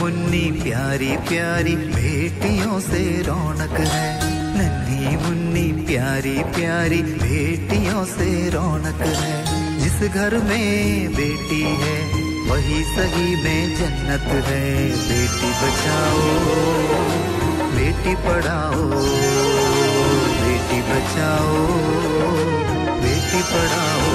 मुन्नी प्यारी प्यारी बेटियों से रौनक है। नन्ही मुन्नी प्यारी प्यारी बेटियों से रौनक है। जिस घर में बेटी है, वही सही में जन्नत है। बेटी बचाओ, बेटी पढ़ाओ, बेटी बचाओ, बेटी पढ़ाओ।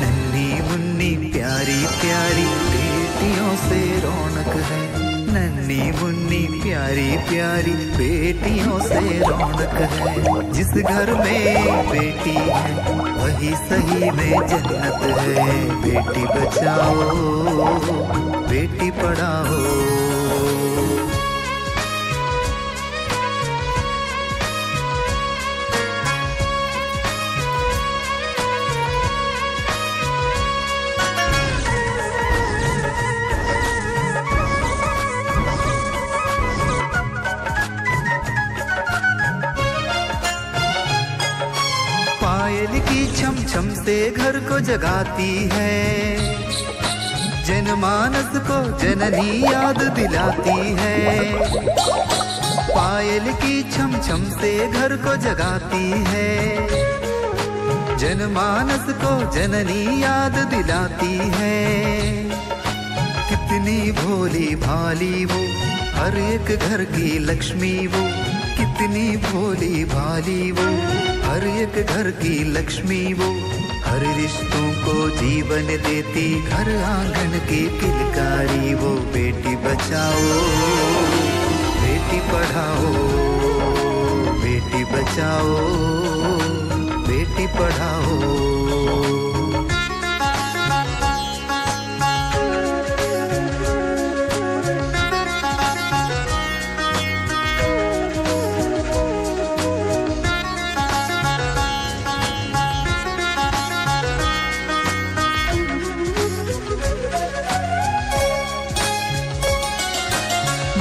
नन्ही मुन्नी प्यारी प्यारी बेटियों से रौनक है। नन्ही मुन्नी प्यारी प्यारी बेटियों से रौनक है। जिस घर में बेटी है, वही सही में जन्नत है। बेटी बचाओ, बेटी पढ़ाओ। पायल की छम छम से घर को जगाती है। जनमानस को जननी याद दिलाती है। पायल की छम छम से घर को जगाती है। जनमानस को जननी याद दिलाती है। कितनी भोली भाली वो, हर एक घर की लक्ष्मी वो कितनी भोली भाली वो। हर एक घर की लक्ष्मी वो। हर रिश्तों को जीवन देती, घर आँगन की किलकारी वो। बेटी बचाओ, बेटी पढ़ाओ।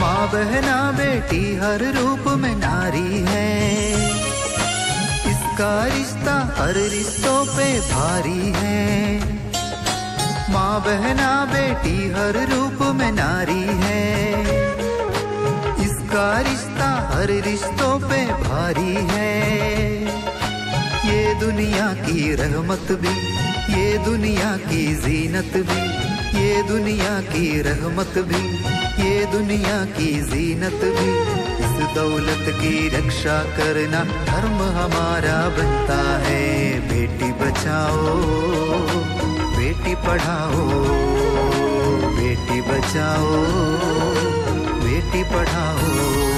माँ बहना बेटी हर रूप में नारी है। इसका रिश्ता हर रिश्तों पे भारी है। माँ बहना बेटी हर रूप में नारी है। इसका रिश्ता हर रिश्तों पे भारी है। ये दुनिया की रहमत भी, ये दुनिया की जीनत भी, ये दुनिया की रहमत भी। ये दुनिया की जीनत भी। इस दौलत की रक्षा करना धर्म हमारा बनता है। बेटी बचाओ, बेटी पढ़ाओ, बेटी बचाओ, बेटी पढ़ाओ।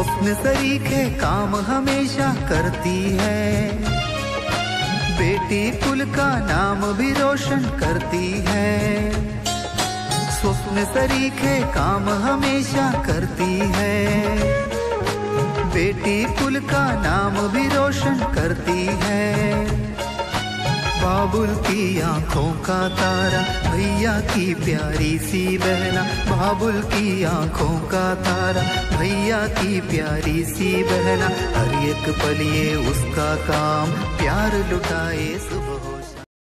स्वप्न सरीखे काम हमेशा करती है। बेटी कुल का नाम भी रोशन करती है। स्वप्न सरीखे काम हमेशा करती है। बेटी कुल का नाम भी रोशन करती है। बाबुल की आँखों का तारा, भैया की प्यारी सी बहना। बाबुल की आँखों का तारा, भैया की प्यारी सी बहना। हर एक पलिए उसका काम, प्यार लुटाए सुबह